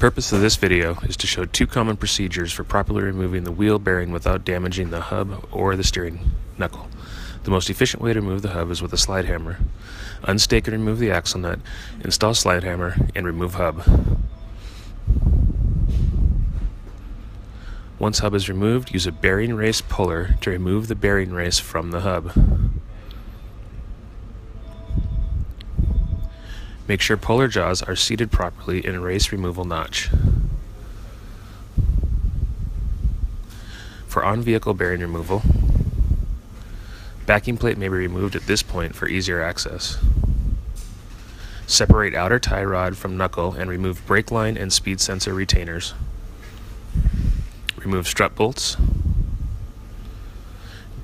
purpose of this video is to show two common procedures for properly removing the wheel bearing without damaging the hub or the steering knuckle. The most efficient way to remove the hub is with a slide hammer. Unstake and remove the axle nut, install slide hammer, and remove hub. Once hub is removed, use a bearing race puller to remove the bearing race from the hub. Make sure puller jaws are seated properly in race removal notch. For on-vehicle bearing removal, backing plate may be removed at this point for easier access. Separate outer tie rod from knuckle and remove brake line and speed sensor retainers. Remove strut bolts.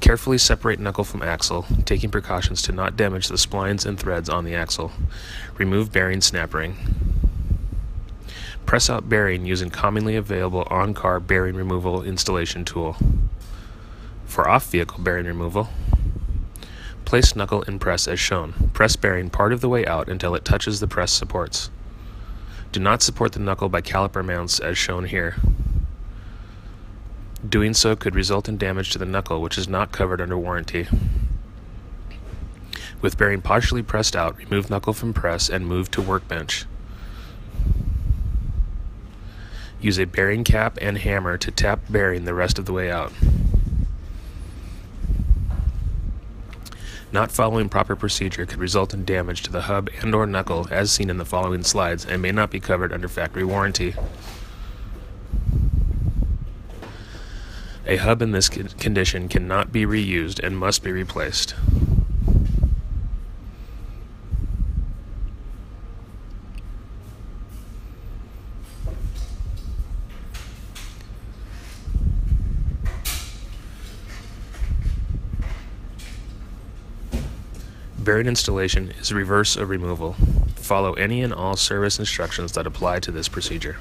Carefully separate knuckle from axle, taking precautions to not damage the splines and threads on the axle. Remove bearing snap ring. Press out bearing using commonly available on-car bearing removal installation tool. For off-vehicle bearing removal, place knuckle in press as shown. Press bearing part of the way out until it touches the press supports. Do not support the knuckle by caliper mounts as shown here. Doing so could result in damage to the knuckle, which is not covered under warranty. With bearing partially pressed out, remove knuckle from press and move to workbench. Use a bearing cap and hammer to tap bearing the rest of the way out. Not following proper procedure could result in damage to the hub and or knuckle as seen in the following slides and may not be covered under factory warranty. A hub in this condition cannot be reused and must be replaced. Bearing installation is reverse of removal. Follow any and all service instructions that apply to this procedure.